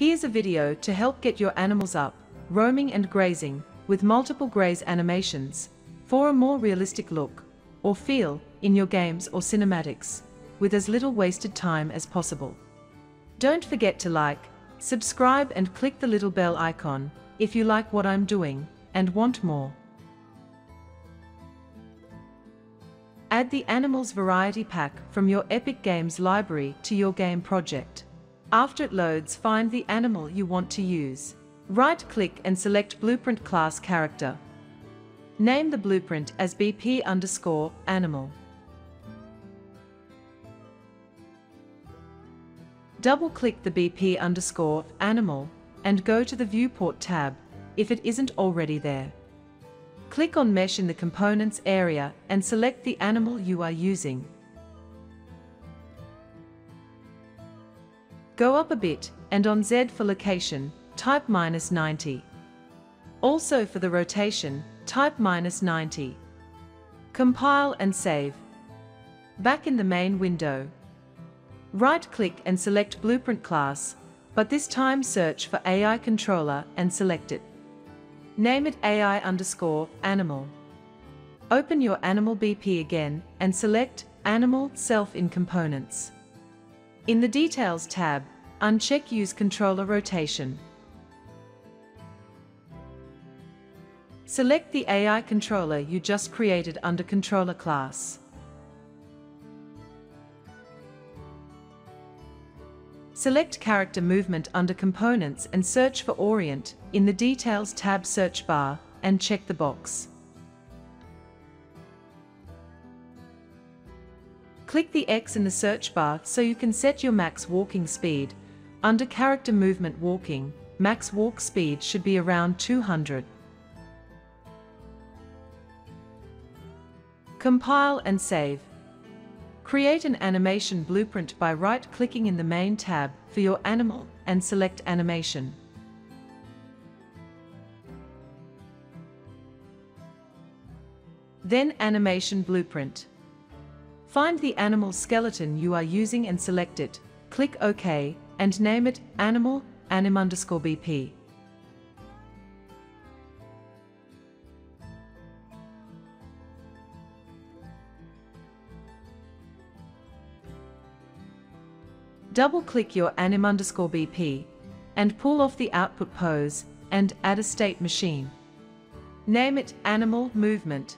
Here's a video to help get your animals up, roaming and grazing, with multiple graze animations, for a more realistic look, or feel, in your games or cinematics, with as little wasted time as possible. Don't forget to like, subscribe and click the little bell icon, if you like what I'm doing, and want more. Add the Animals Variety Pack from your Epic Games library to your game project. After it loads find the animal you want to use. Right-click and select Blueprint Class Character. Name the blueprint as BP underscore animal. Double-click the BP underscore animal and go to the Viewport tab if it isn't already there. Click on Mesh in the Components area and select the animal you are using. Go up a bit, and on Z for location, type minus 90. Also for the rotation, type minus 90. Compile and save. Back in the main window. Right-click and select Blueprint class, but this time search for AI Controller and select it. Name it AI underscore animal. Open your Animal BP again and select Animal Self in Components. In the Details tab, uncheck Use Controller Rotation. Select the AI controller you just created under Controller class. Select Character Movement under Components and search for Orient in the Details tab search bar and check the box. Click the X in the search bar so you can set your max walking speed. Under Character Movement Walking, max walk speed should be around 200. Compile and save. Create an animation blueprint by right-clicking in the Main tab for your animal and select Animation. Then Animation Blueprint. Find the animal skeleton you are using and select it, click OK, and name it Animal, anim underscore BP. Double-click your anim underscore BP and pull off the output pose and add a state machine. Name it Animal Movement.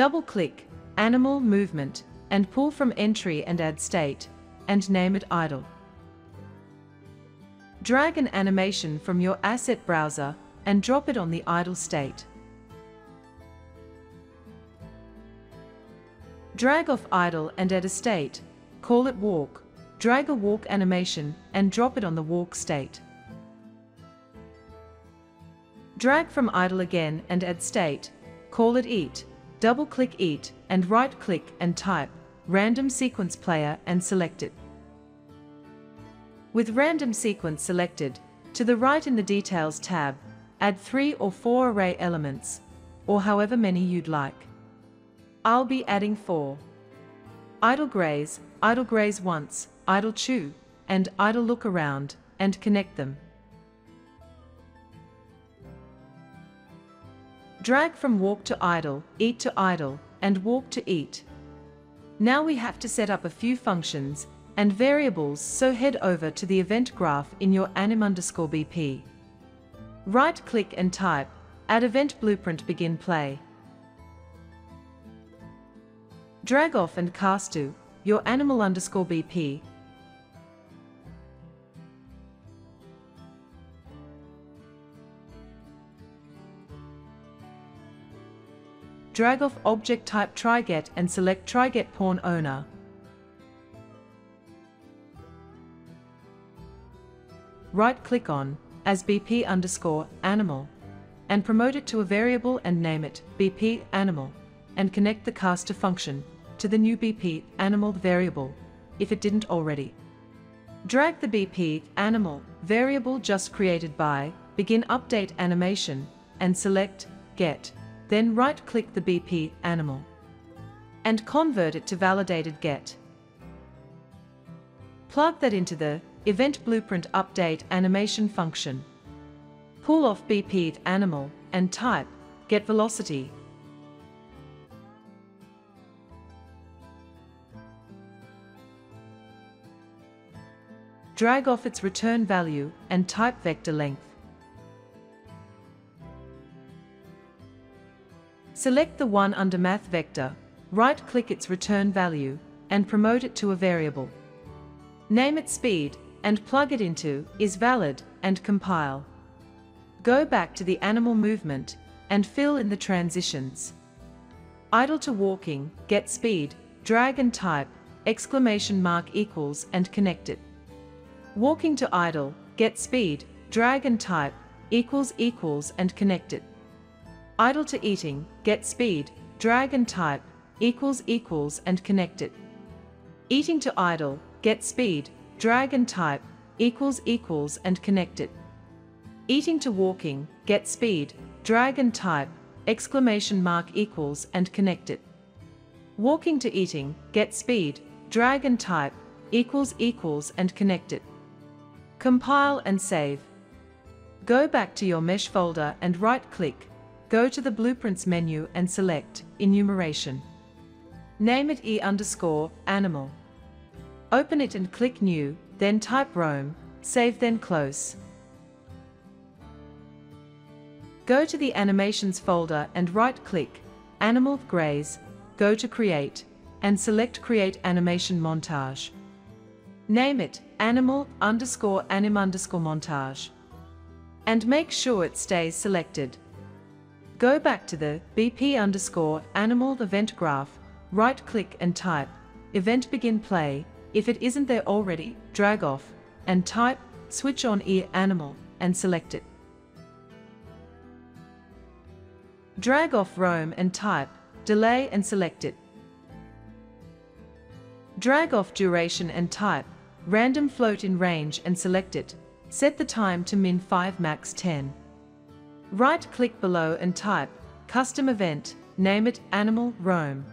Double-click Animal Movement and pull from Entry and add State, and name it Idle. Drag an animation from your asset browser and drop it on the idle state. Drag off idle and add a state, call it walk, drag a walk animation and drop it on the walk state. Drag from idle again and add state, call it eat, double-click it, and right-click and type random sequence player and select it. With random sequence selected, to the right in the details tab, add three or four array elements, or however many you'd like. I'll be adding four. Idle graze, idle graze once, idle chew, and idle look around, and connect them. Drag from walk to idle, eat to idle, and walk to eat. Now we have to set up a few functions and variables so head over to the event graph in your anim underscore BP. Right click and type, add event blueprint begin play. Drag off and cast to your animal underscore BP. Drag off object type tryget and select tryget pawn owner. Right click on as BP underscore animal and promote it to a variable and name it BP animal and connect the caster function to the new BP animal variable, if it didn't already. Drag the BP animal variable just created by begin update animation and select get, then right click the BP animal and convert it to validated get. Plug that into the Event Blueprint Update animation function. Pull off BP animal and type Get Velocity. Drag off its return value and type vector length. Select the one under math vector, right-click its return value, and promote it to a variable. Name it speed, and plug it into is valid, and compile. Go back to the animal movement, and fill in the transitions. Idle to walking, get speed, drag and type, exclamation mark equals and connect it. Walking to idle, get speed, drag and type, equals equals and connect it. Idle to eating, get speed, drag and type, equals equals and connect it. Eating to idle, get speed, drag and type, equals equals and connect it. Eating to walking, get speed, drag and type, exclamation mark equals and connect it. Walking to eating, get speed, drag and type, equals equals and connect it. Compile and save. Go back to your mesh folder and right-click, Go to the Blueprints menu and select Enumeration. Name it E underscore animal. Open it and click New, then type Roam, save then close. Go to the Animations folder and right-click, Animal Graze, go to Create, and select Create Animation Montage. Name it Animal underscore Anim underscore Montage. And make sure it stays selected. Go back to the BP underscore animal event graph, right click and type event begin play. If it isn't there already, drag off and type switch on ear animal and select it. Drag off roam and type delay and select it. Drag off duration and type random float in range and select it. Set the time to min 5 max 10. Right-click below and type Custom Event, name it Animal Roam.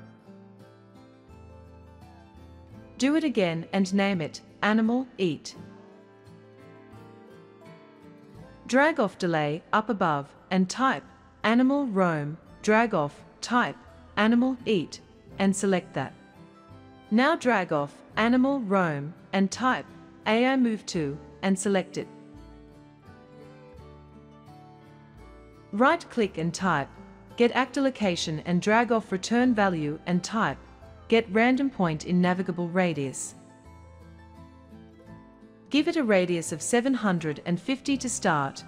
Do it again and name it Animal Eat. Drag off Delay up above and type Animal Roam, drag off, type Animal Eat, and select that. Now drag off Animal Roam and type AI Move to and select it. Right-click and type, get actor location and drag off return value and type, get random point in navigable radius. Give it a radius of 750 to start,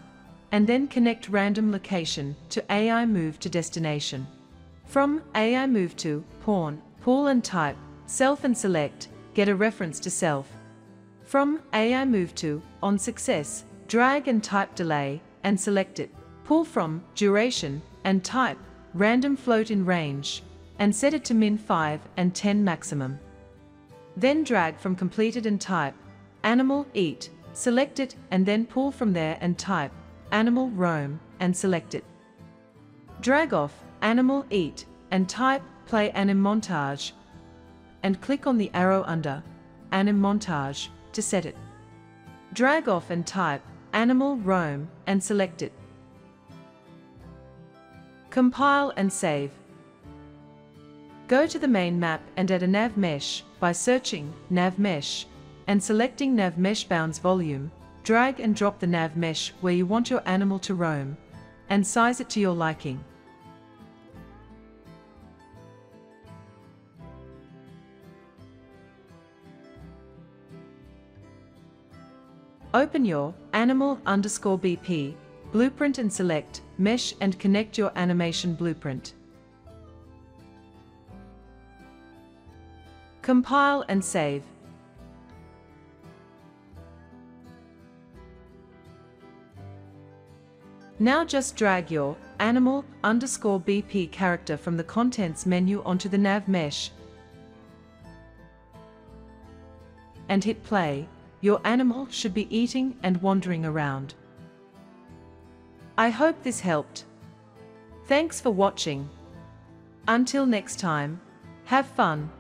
and then connect random location to AI move to destination. From AI move to pawn, pull and type, self and select, get a reference to self. From AI move to on success, drag and type delay and select it. Pull from duration and type random float in range and set it to min 5 and 10 maximum. Then drag from completed and type animal eat, select it and then pull from there and type animal roam and select it. Drag off animal eat and type play anim montage and click on the arrow under anim montage to set it. Drag off and type animal roam and select it. Compile and save. Go to the main map and add a nav mesh by searching nav mesh and selecting nav mesh bounds volume. Drag and drop the nav mesh where you want your animal to roam and size it to your liking. Open your animal underscore BP blueprint and select mesh and connect your animation blueprint. Compile and save. Now just drag your animal underscore BP character from the contents menu onto the nav mesh and hit play. Your animal should be eating and wandering around. I hope this helped. Thanks for watching. Until next time, have fun.